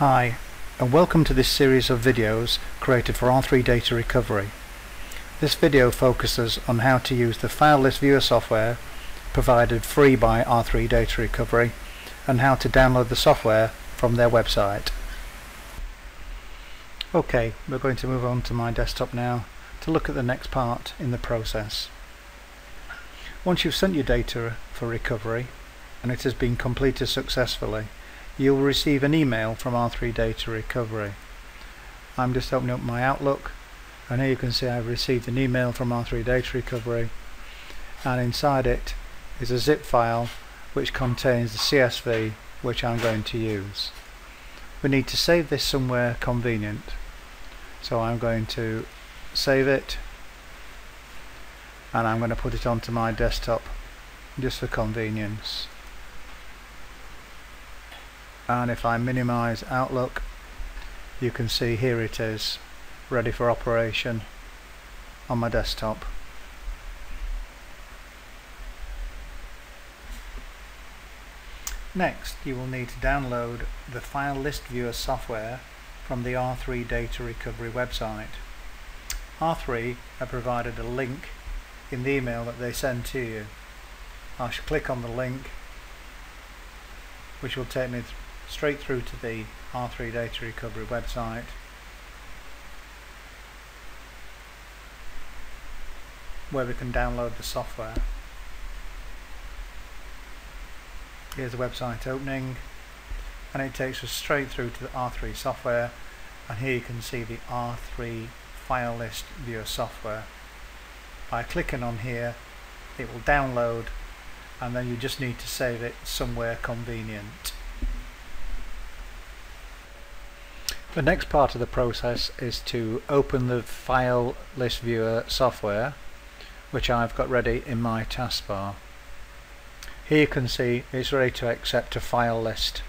Hi and welcome to this series of videos created for R3 Data Recovery. This video focuses on how to use the file list viewer software provided free by R3 Data Recovery and how to download the software from their website. Okay, we're going to move on to my desktop now to look at the next part in the process. Once you've sent your data for recovery and it has been completed successfully, you'll receive an email from R3 Data Recovery. I'm just opening up my Outlook and here you can see I've received an email from R3 Data Recovery and inside it is a zip file which contains the CSV which I'm going to use. We need to save this somewhere convenient so I'm going to save it and I'm going to put it onto my desktop just for convenience and if I minimize Outlook you can see here it is ready for operation on my desktop Next you will need to download the file list viewer software from the R3 data recovery website. R3 have provided a link in the email that they send to you. I shall click on the link which will take me straight through to the R3 Data Recovery website where we can download the software. Here's the website opening and it takes us straight through to the R3 software and here you can see the R3 file list viewer software. By clicking on here it will download and then you just need to save it somewhere convenient. The next part of the process is to open the file list viewer software which I've got ready in my taskbar. Here you can see it's ready to accept a file list.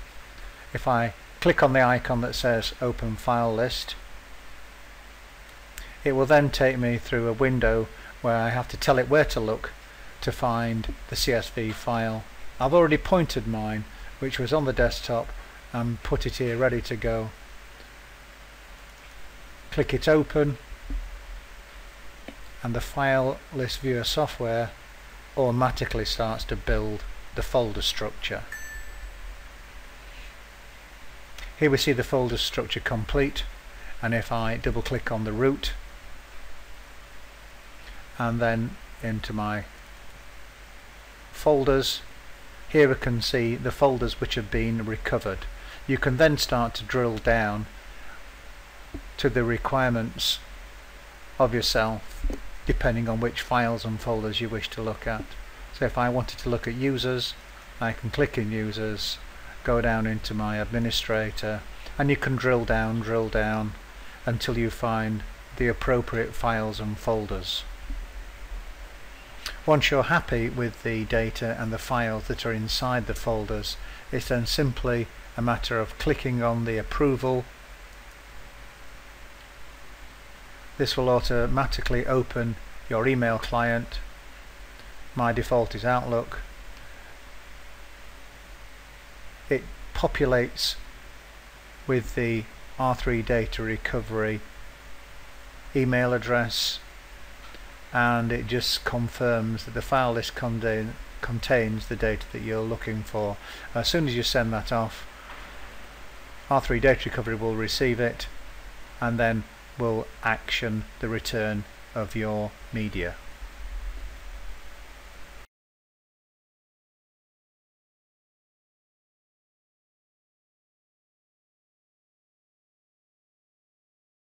If I click on the icon that says open file list it will then take me through a window where I have to tell it where to look to find the CSV file. I've already pointed mine which was on the desktop and put it here ready to go click it open and the file list viewer software automatically starts to build the folder structure. Here we see the folder structure complete and if I double click on the root and then into my folders here we can see the folders which have been recovered. You can then start to drill down to the requirements of yourself depending on which files and folders you wish to look at. So if I wanted to look at users I can click in users go down into my administrator and you can drill down drill down until you find the appropriate files and folders. Once you're happy with the data and the files that are inside the folders it's then simply a matter of clicking on the approval this will automatically open your email client my default is Outlook it populates with the R3 data recovery email address and it just confirms that the file list contain, contains the data that you're looking for. As soon as you send that off R3 data recovery will receive it and then will action the return of your media.